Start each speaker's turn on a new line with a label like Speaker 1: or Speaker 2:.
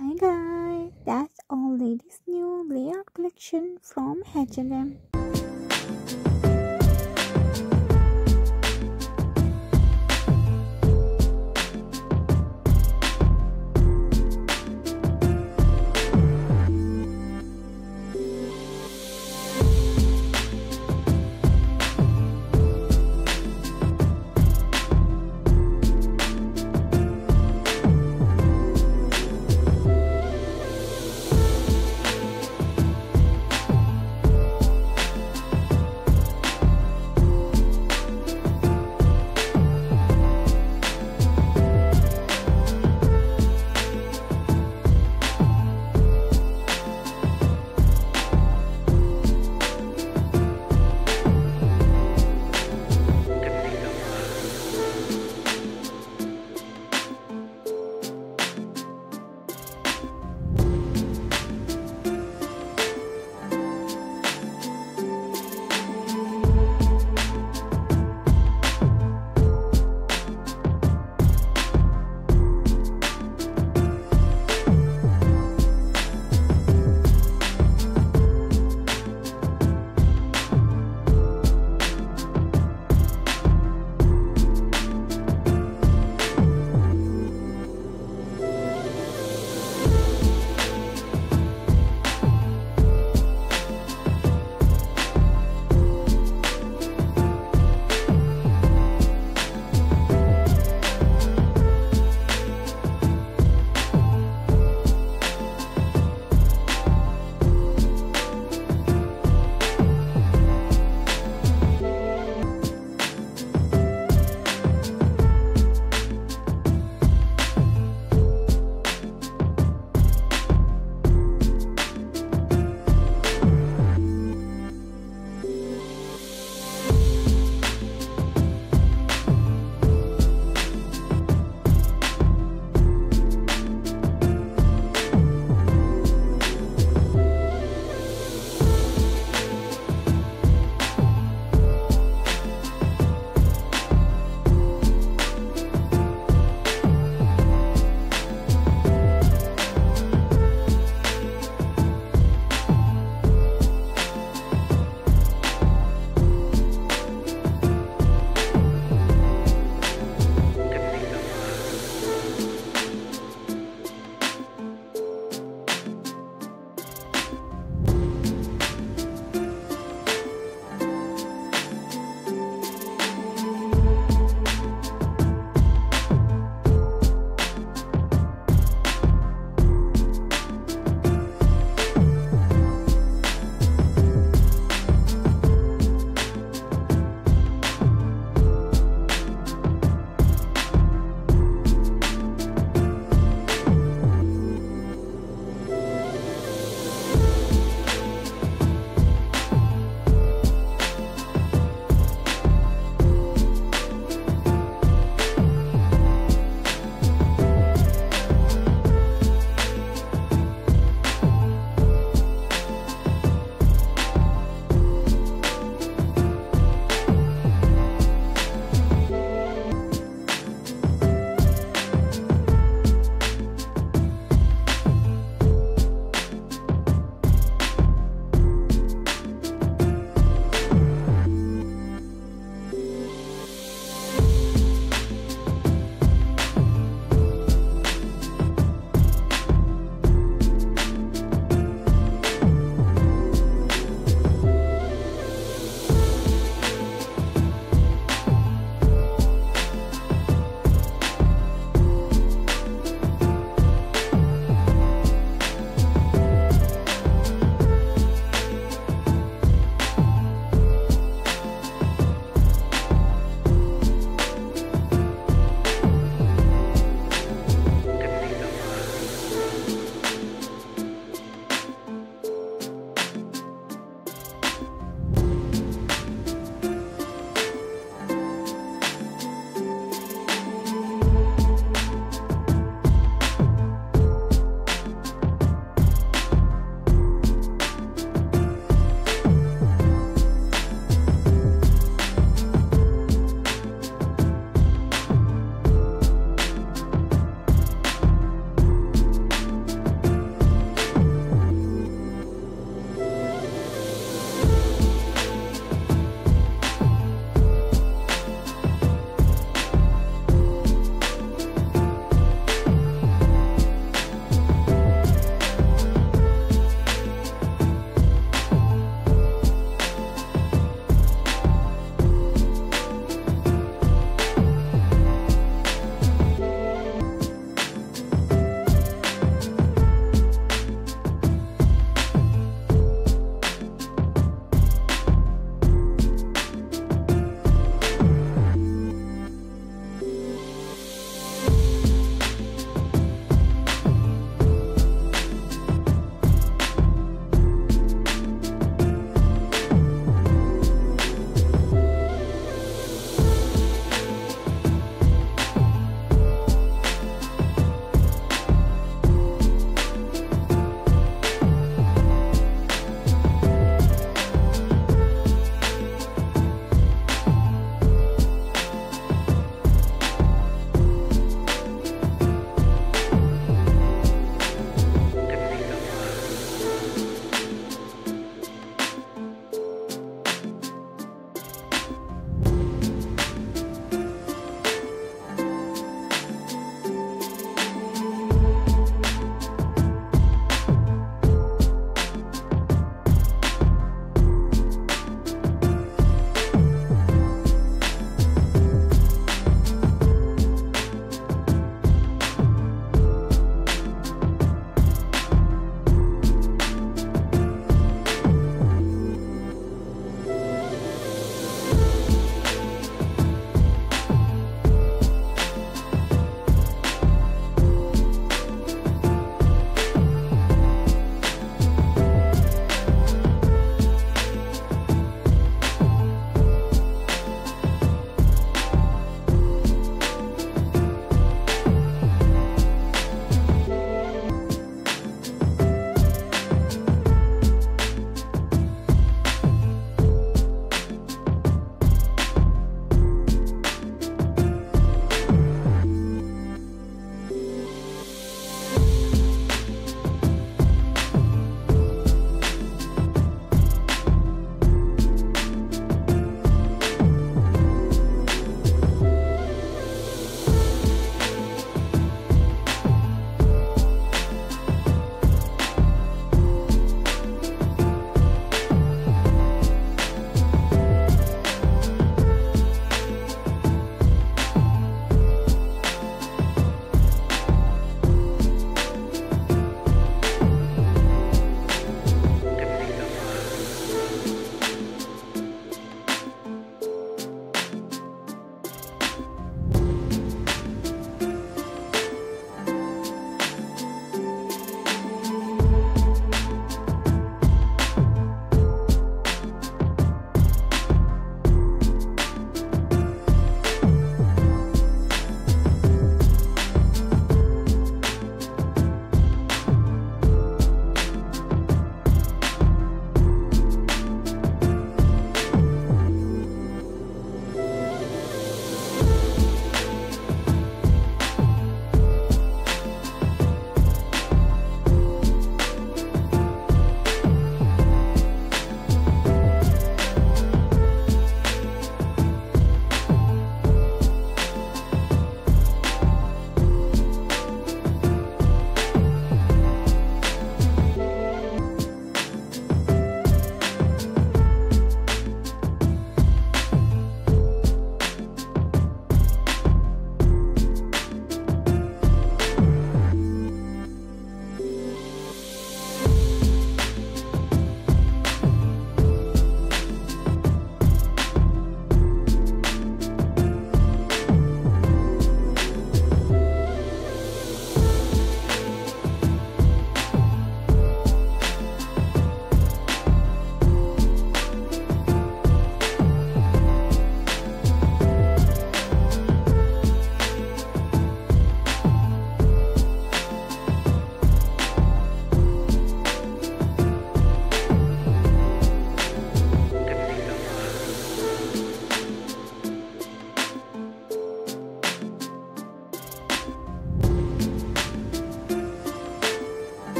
Speaker 1: Hi guys, that's all ladies new layout collection from H&M.